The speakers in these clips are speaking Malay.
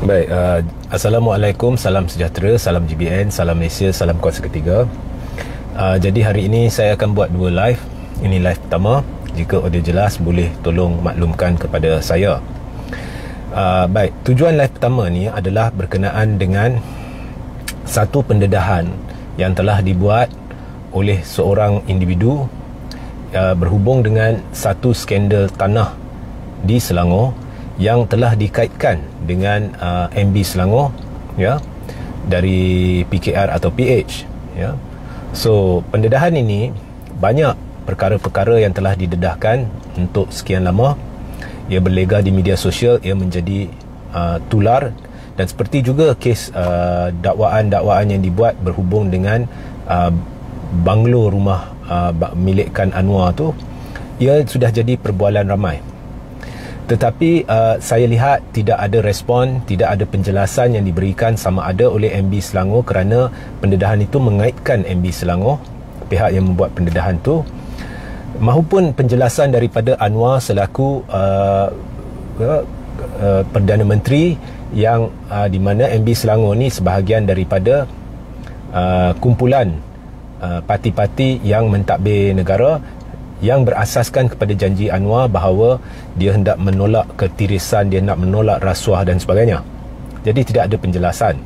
Baik, uh, Assalamualaikum, salam sejahtera, salam GBN, salam Malaysia, salam kuasa ketiga. Uh, jadi hari ini saya akan buat dua live. Ini live pertama. Jika audio jelas, boleh tolong maklumkan kepada saya. Uh, baik, tujuan live pertama ni adalah berkenaan dengan satu pendedahan yang telah dibuat oleh seorang individu uh, berhubung dengan satu skandal tanah di Selangor yang telah dikaitkan dengan uh, MB Selangor ya dari PKR atau PH ya. So pendedahan ini banyak perkara-perkara yang telah didedahkan untuk sekian lama. Ia berlega di media sosial ia menjadi uh, tular. Dan seperti juga kes uh, dakwaan-dakwaan yang dibuat berhubung dengan uh, banglo rumah uh, milikkan Anwar tu ia sudah jadi perbualan ramai tetapi uh, saya lihat tidak ada respon tidak ada penjelasan yang diberikan sama ada oleh MB Selangor kerana pendedahan itu mengaitkan MB Selangor pihak yang membuat pendedahan itu mahupun penjelasan daripada Anwar selaku uh, uh, uh, Perdana Menteri yang uh, di mana MB Selangor ni sebahagian daripada uh, kumpulan uh, parti-parti yang mentadbir negara yang berasaskan kepada janji Anwar bahawa dia hendak menolak ketirisan, dia hendak menolak rasuah dan sebagainya. Jadi tidak ada penjelasan.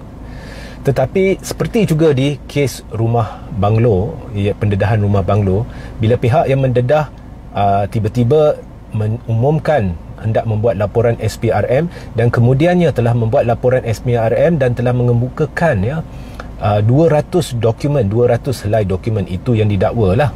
Tetapi seperti juga di kes rumah banglo, ya, pendedahan rumah banglo, bila pihak yang mendedah uh, tiba-tiba mengumumkan hendak membuat laporan SPRM dan kemudiannya telah membuat laporan SPRM dan telah mengemukakan ya uh, 200 dokumen, 200 helai dokumen itu yang didakwa lah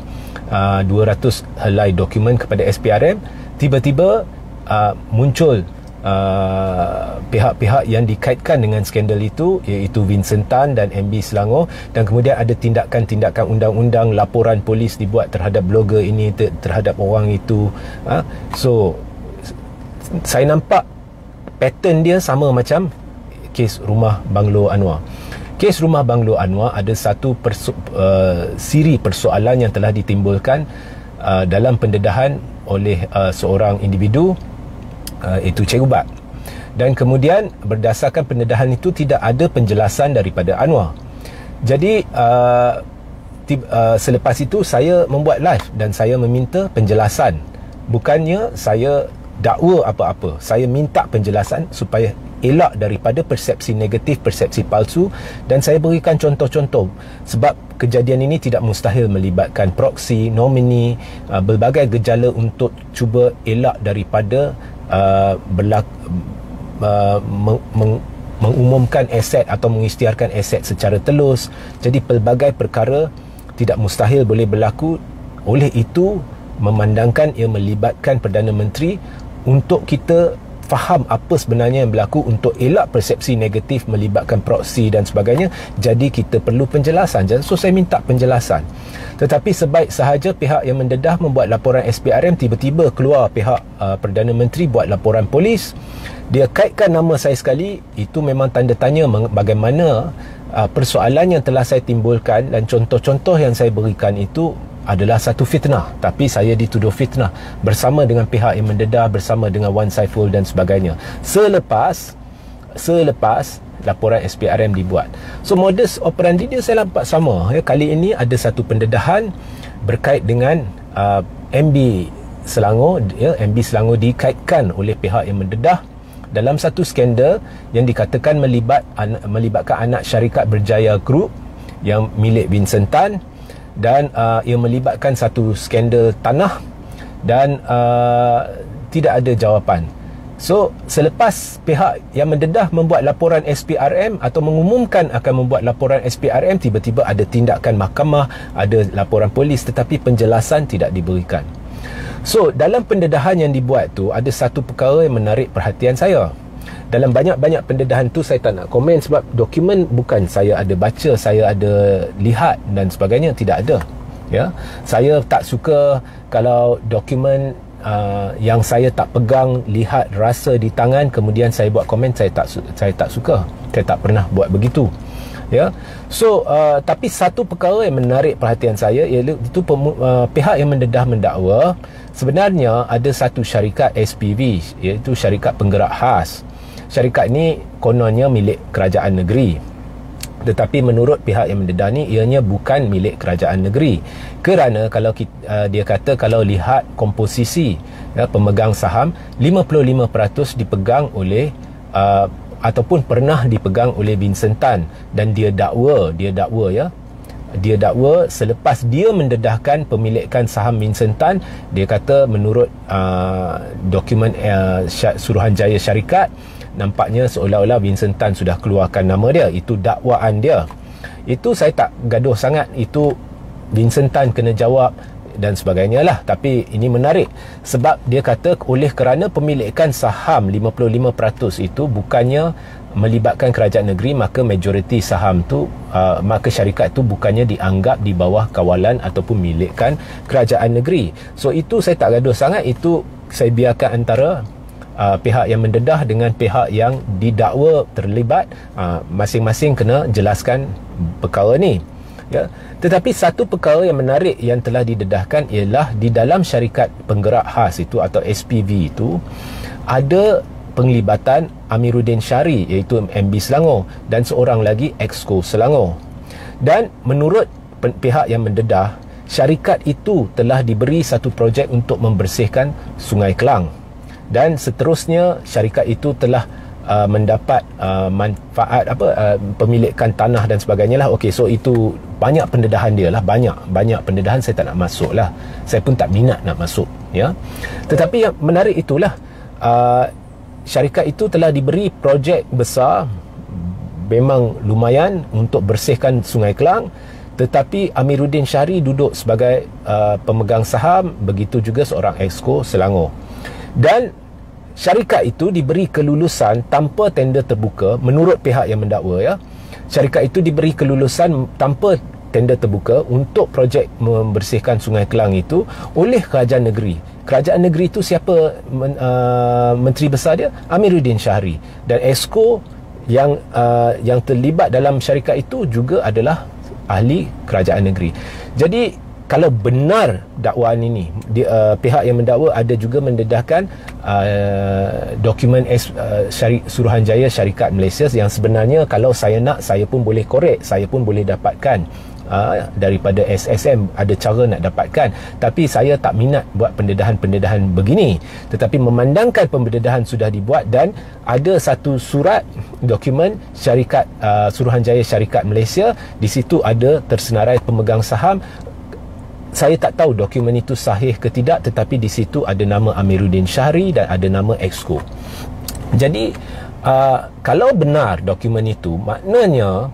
uh, 200 helai dokumen kepada SPRM tiba-tiba uh, muncul uh, pihak-pihak yang dikaitkan dengan skandal itu iaitu Vincent Tan dan MB Selangor. Dan kemudian ada tindakan-tindakan undang-undang laporan polis dibuat terhadap blogger ini ter- terhadap orang itu uh, so saya nampak pattern dia sama macam kes rumah Banglo Anwar kes rumah Banglo Anwar ada satu perso- uh, siri persoalan yang telah ditimbulkan uh, dalam pendedahan oleh uh, seorang individu uh, itu Cik Ubat. Dan kemudian berdasarkan pendedahan itu tidak ada penjelasan daripada Anwar. Jadi uh, tib- uh, selepas itu saya membuat live dan saya meminta penjelasan. Bukannya saya dakwa apa-apa. Saya minta penjelasan supaya elak daripada persepsi negatif, persepsi palsu dan saya berikan contoh-contoh sebab kejadian ini tidak mustahil melibatkan proksi, nomini, uh, berbagai gejala untuk cuba elak daripada uh, berlak, uh, meng, meng, mengumumkan aset atau mengisytiharkan aset secara telus. Jadi pelbagai perkara tidak mustahil boleh berlaku. Oleh itu memandangkan ia melibatkan Perdana Menteri untuk kita faham apa sebenarnya yang berlaku untuk elak persepsi negatif melibatkan proksi dan sebagainya jadi kita perlu penjelasan. So saya minta penjelasan. Tetapi sebaik sahaja pihak yang mendedah membuat laporan SPRM tiba-tiba keluar pihak uh, Perdana Menteri buat laporan polis. Dia kaitkan nama saya sekali. Itu memang tanda tanya bagaimana uh, persoalan yang telah saya timbulkan dan contoh-contoh yang saya berikan itu adalah satu fitnah tapi saya dituduh fitnah bersama dengan pihak yang mendedah bersama dengan Wan Saiful dan sebagainya. Selepas selepas laporan SPRM dibuat. So modus operandi dia saya nampak sama ya. Kali ini ada satu pendedahan berkait dengan uh, MB Selangor ya MB Selangor dikaitkan oleh pihak yang mendedah dalam satu skandal yang dikatakan melibat an, melibatkan anak syarikat Berjaya Group yang milik Vincent Tan dan uh, ia melibatkan satu skandal tanah dan uh, tidak ada jawapan. So selepas pihak yang mendedah membuat laporan SPRM atau mengumumkan akan membuat laporan SPRM tiba-tiba ada tindakan mahkamah, ada laporan polis tetapi penjelasan tidak diberikan. So dalam pendedahan yang dibuat tu ada satu perkara yang menarik perhatian saya dalam banyak-banyak pendedahan tu saya tak nak komen sebab dokumen bukan saya ada baca saya ada lihat dan sebagainya. Tidak ada. Ya. Saya tak suka kalau dokumen uh, yang saya tak pegang lihat rasa di tangan kemudian saya buat komen saya tak saya tak suka. Saya tak pernah buat begitu. Ya. So uh, tapi satu perkara yang menarik perhatian saya iaitu itu uh, pihak yang mendedah mendakwa sebenarnya ada satu syarikat SPV iaitu syarikat penggerak khas syarikat ni kononnya milik kerajaan negeri. Tetapi menurut pihak yang mendedah ni ianya bukan milik kerajaan negeri. Kerana kalau kita, uh, dia kata kalau lihat komposisi ya, pemegang saham 55% dipegang oleh uh, ataupun pernah dipegang oleh Vincent Tan. Dan dia dakwa dia dakwa ya dia dakwa selepas dia mendedahkan pemilikan saham Vincent Tan dia kata menurut uh, dokumen uh, Suruhanjaya Syarikat nampaknya seolah-olah Vincent Tan sudah keluarkan nama dia. Itu dakwaan dia. Itu saya tak gaduh sangat. Itu Vincent Tan kena jawab dan sebagainya lah. Tapi ini menarik. Sebab dia kata oleh kerana pemilikan saham 55% itu bukannya melibatkan kerajaan negeri maka majoriti saham tu uh, maka syarikat tu bukannya dianggap di bawah kawalan ataupun milikkan kerajaan negeri. So itu saya tak gaduh sangat. Itu saya biarkan antara uh, pihak yang mendedah dengan pihak yang didakwa terlibat uh, masing-masing kena jelaskan perkara ni ya tetapi satu perkara yang menarik yang telah didedahkan ialah di dalam syarikat penggerak khas itu atau SPV itu ada penglibatan Amiruddin Syari iaitu MB Selangor dan seorang lagi Exco Selangor. Dan menurut pihak yang mendedah, syarikat itu telah diberi satu projek untuk membersihkan Sungai Kelang. Dan seterusnya syarikat itu telah uh, mendapat uh, manfaat apa uh, pemilikan tanah dan sebagainya lah. Okey, so itu banyak pendedahan dia lah, banyak banyak pendedahan saya tak nak masuk lah. Saya pun tak minat nak masuk, ya. Tetapi yang menarik itulah uh, syarikat itu telah diberi projek besar memang lumayan untuk bersihkan Sungai Kelang tetapi Amiruddin Syari duduk sebagai uh, pemegang saham begitu juga seorang exco Selangor dan syarikat itu diberi kelulusan tanpa tender terbuka menurut pihak yang mendakwa ya. Syarikat itu diberi kelulusan tanpa tender terbuka untuk projek membersihkan Sungai Kelang itu oleh kerajaan negeri. Kerajaan negeri itu siapa? Men, uh, menteri besar dia Amiruddin Syahri. Dan Esko yang uh, yang terlibat dalam syarikat itu juga adalah ahli kerajaan negeri. Jadi kalau benar dakwaan ini di, uh, pihak yang mendakwa ada juga mendedahkan uh, dokumen S, uh, syari, Suruhanjaya Syarikat Malaysia yang sebenarnya kalau saya nak saya pun boleh korek saya pun boleh dapatkan. Uh, daripada SSM ada cara nak dapatkan. Tapi saya tak minat buat pendedahan-pendedahan begini. Tetapi memandangkan pendedahan sudah dibuat dan ada satu surat dokumen syarikat uh, Suruhanjaya Syarikat Malaysia. Di situ ada tersenarai pemegang saham saya tak tahu dokumen itu sahih ke tidak tetapi di situ ada nama Amiruddin Syahri dan ada nama Exco. Jadi uh, kalau benar dokumen itu maknanya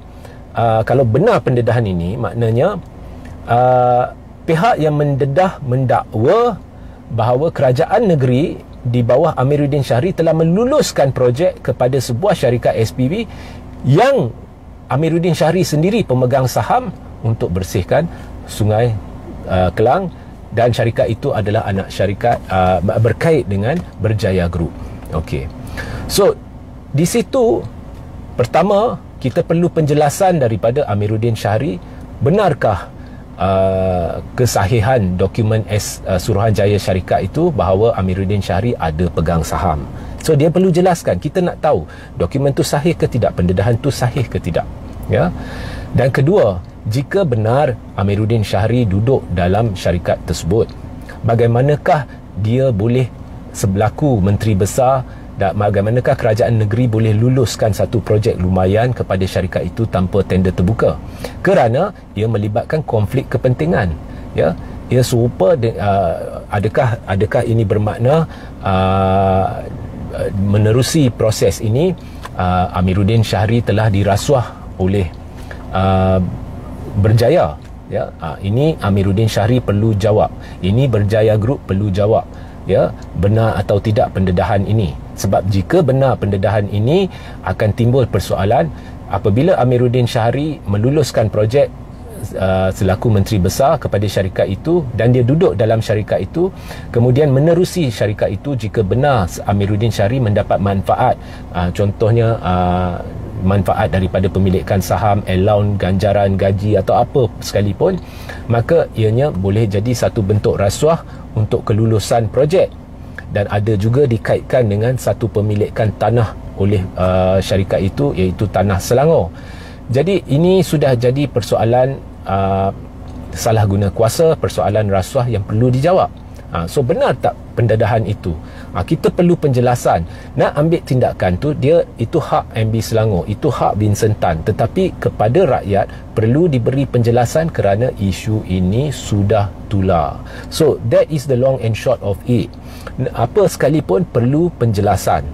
uh, kalau benar pendedahan ini maknanya uh, pihak yang mendedah mendakwa bahawa kerajaan negeri di bawah Amiruddin Syahri telah meluluskan projek kepada sebuah syarikat SPV yang Amiruddin Syahri sendiri pemegang saham untuk bersihkan sungai uh, Kelang dan syarikat itu adalah anak syarikat uh, berkait dengan Berjaya Group. Okey. So di situ pertama kita perlu penjelasan daripada Amiruddin Syahri benarkah uh, kesahihan dokumen S, uh, Suruhanjaya Syarikat itu bahawa Amiruddin Syahri ada pegang saham? So dia perlu jelaskan. Kita nak tahu dokumen tu sahih ke tidak? Pendedahan tu sahih ke tidak? Ya. Dan kedua jika benar Amiruddin Syahri duduk dalam syarikat tersebut bagaimanakah dia boleh sebelaku menteri besar? Dan bagaimanakah kerajaan negeri boleh luluskan satu projek lumayan kepada syarikat itu tanpa tender terbuka? Kerana ia melibatkan konflik kepentingan ya. Ia serupa de, uh, adakah adakah ini bermakna uh, menerusi proses ini uh, Amiruddin Syahri telah dirasuah oleh uh, berjaya. Ya uh, ini Amiruddin Syahri perlu jawab. Ini berjaya group perlu jawab. Ya benar atau tidak pendedahan ini. Sebab jika benar pendedahan ini akan timbul persoalan apabila Amiruddin Syahri meluluskan projek uh, selaku menteri besar kepada syarikat itu dan dia duduk dalam syarikat itu kemudian menerusi syarikat itu jika benar Amiruddin Syahri mendapat manfaat. Uh, contohnya uh, manfaat daripada pemilikan saham, allowance, ganjaran, gaji atau apa sekalipun maka ianya boleh jadi satu bentuk rasuah untuk kelulusan projek dan ada juga dikaitkan dengan satu pemilikan tanah oleh uh, syarikat itu iaitu Tanah Selangor. Jadi ini sudah jadi persoalan uh, salah guna kuasa, persoalan rasuah yang perlu dijawab. Ha, so benar tak pendedahan itu? Ha, kita perlu penjelasan. Nak ambil tindakan tu dia itu hak MB Selangor, itu hak Vincent Tan. Tetapi kepada rakyat perlu diberi penjelasan kerana isu ini sudah tular. So that is the long and short of it. Apa sekalipun perlu penjelasan.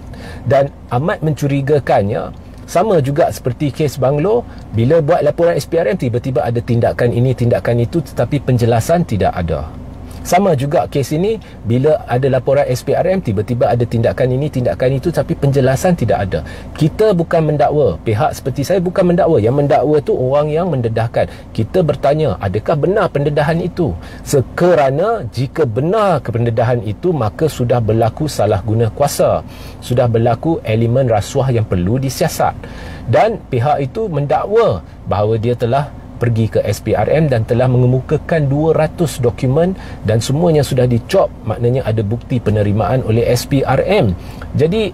Dan amat mencurigakannya sama juga seperti kes Banglo bila buat laporan SPRM tiba-tiba ada tindakan ini tindakan itu tetapi penjelasan tidak ada sama juga kes ini bila ada laporan SPRM tiba-tiba ada tindakan ini tindakan itu tapi penjelasan tidak ada. Kita bukan mendakwa. Pihak seperti saya bukan mendakwa. Yang mendakwa tu orang yang mendedahkan. Kita bertanya adakah benar pendedahan itu? Sekerana jika benar pendedahan itu maka sudah berlaku salah guna kuasa. Sudah berlaku elemen rasuah yang perlu disiasat. Dan pihak itu mendakwa bahawa dia telah pergi ke SPRM dan telah mengemukakan 200 dokumen dan semuanya sudah dicop. Maknanya ada bukti penerimaan oleh SPRM jadi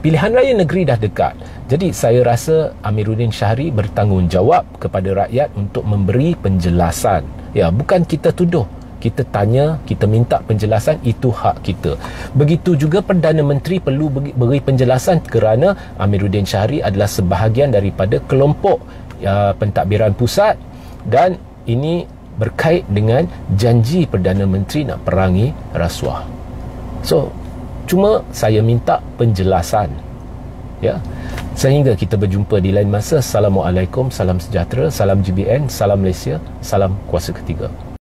pilihan raya negeri dah dekat. Jadi saya rasa Amiruddin Syahri bertanggungjawab kepada rakyat untuk memberi penjelasan. Ya bukan kita tuduh. Kita tanya, kita minta penjelasan itu hak kita. Begitu juga Perdana Menteri perlu beri penjelasan kerana Amiruddin Syahri adalah sebahagian daripada kelompok uh, pentadbiran pusat dan ini berkait dengan janji Perdana Menteri nak perangi rasuah. So, cuma saya minta penjelasan. Ya. Sehingga kita berjumpa di lain masa. Assalamualaikum, salam sejahtera, salam GBN, salam Malaysia, salam kuasa ketiga.